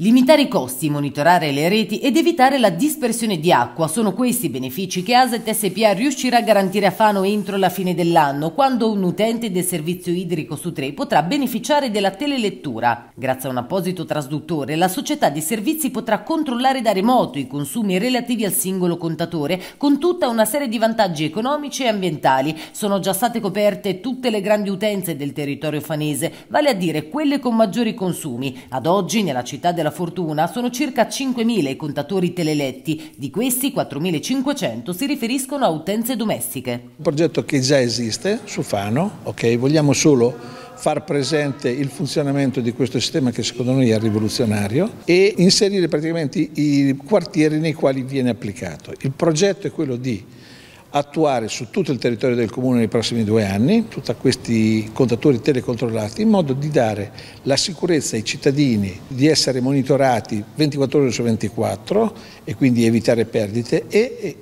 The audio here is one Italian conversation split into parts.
Limitare i costi, monitorare le reti ed evitare la dispersione di acqua sono questi i benefici che Aset SPA riuscirà a garantire a Fano entro la fine dell'anno, quando un utente del servizio idrico su tre potrà beneficiare della telelettura. Grazie a un apposito trasduttore, la società di servizi potrà controllare da remoto i consumi relativi al singolo contatore con tutta una serie di vantaggi economici e ambientali. Sono già state coperte tutte le grandi utenze del territorio fanese, vale a dire quelle con maggiori consumi. Ad oggi, nella città della della fortuna sono circa 5.000 i contatori teleletti, di questi 4.500 si riferiscono a utenze domestiche. Un progetto che già esiste su Fano, ok, vogliamo solo far presente il funzionamento di questo sistema che secondo noi è rivoluzionario e inserire praticamente i quartieri nei quali viene applicato. Il progetto è quello di attuare su tutto il territorio del Comune nei prossimi due anni tutti questi contatori telecontrollati in modo di dare la sicurezza ai cittadini di essere monitorati 24 ore su 24 e quindi evitare perdite e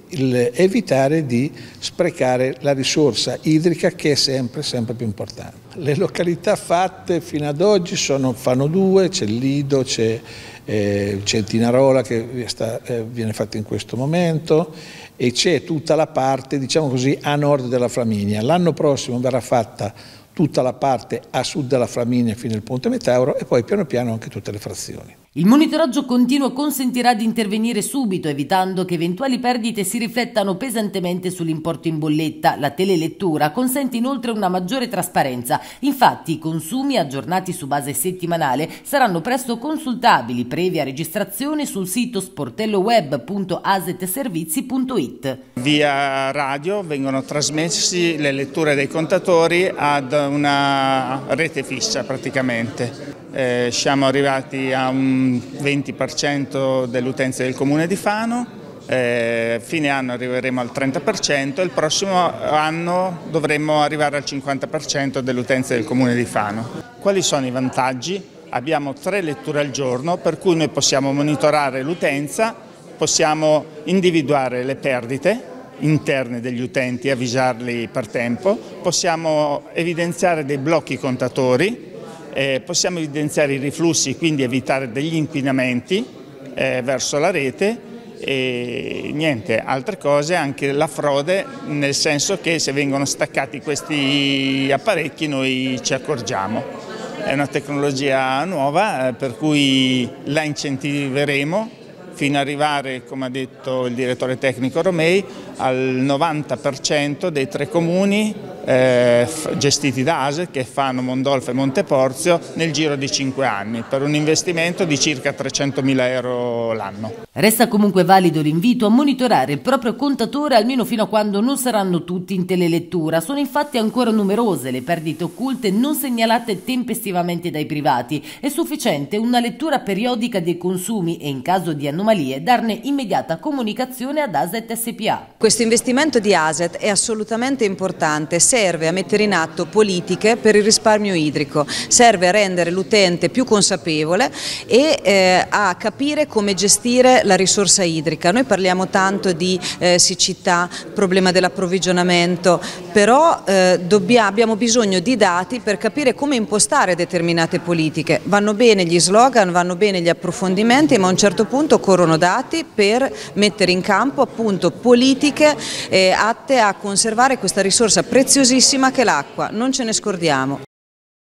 evitare di sprecare la risorsa idrica che è sempre, sempre più importante. Le località fatte fino ad oggi sono Fano 2, c'è Lido, c'è eh, Tinarola che sta, eh, viene fatta in questo momento e c'è tutta la parte diciamo così a nord della Flaminia. L'anno prossimo verrà fatta tutta la parte a sud della Flaminia fino al Ponte Metauro e poi piano piano anche tutte le frazioni. Il monitoraggio continuo consentirà di intervenire subito, evitando che eventuali perdite si riflettano pesantemente sull'importo in bolletta. La telelettura consente inoltre una maggiore trasparenza. Infatti i consumi aggiornati su base settimanale saranno presto consultabili, previa registrazione sul sito sportelloweb.asetservizi.it. Via radio vengono trasmessi le letture dei contatori ad una rete fissa praticamente eh, siamo arrivati a un 20% dell'utenza del comune di Fano, eh, fine anno arriveremo al 30% e il prossimo anno dovremmo arrivare al 50% dell'utenza del comune di Fano. Quali sono i vantaggi? Abbiamo tre letture al giorno per cui noi possiamo monitorare l'utenza, possiamo individuare le perdite interne degli utenti avvisarli per tempo, possiamo evidenziare dei blocchi contatori eh, possiamo evidenziare i riflussi, quindi evitare degli inquinamenti eh, verso la rete e niente, altre cose, anche la frode, nel senso che se vengono staccati questi apparecchi noi ci accorgiamo. È una tecnologia nuova eh, per cui la incentiveremo fino ad arrivare, come ha detto il direttore tecnico Romei, al 90% dei tre comuni eh, gestiti da ASE che fanno Mondolfo e Monteporzio nel giro di 5 anni per un investimento di circa 300 mila euro l'anno. Resta comunque valido l'invito a monitorare il proprio contatore almeno fino a quando non saranno tutti in telelettura. Sono infatti ancora numerose le perdite occulte non segnalate tempestivamente dai privati. È sufficiente una lettura periodica dei consumi e in caso di anomalie darne immediata comunicazione ad ASET SPA. Questo investimento di ASET è assolutamente importante serve a mettere in atto politiche per il risparmio idrico, serve a rendere l'utente più consapevole e eh, a capire come gestire la risorsa idrica. Noi parliamo tanto di eh, siccità, problema dell'approvvigionamento, però eh, abbiamo bisogno di dati per capire come impostare determinate politiche. Vanno bene gli slogan, vanno bene gli approfondimenti, ma a un certo punto occorrono dati per mettere in campo appunto politiche eh, atte a conservare questa risorsa preziosissima che l'acqua, non ce ne scordiamo.